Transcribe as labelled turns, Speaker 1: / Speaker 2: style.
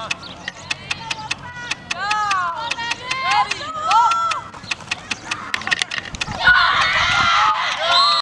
Speaker 1: Allah.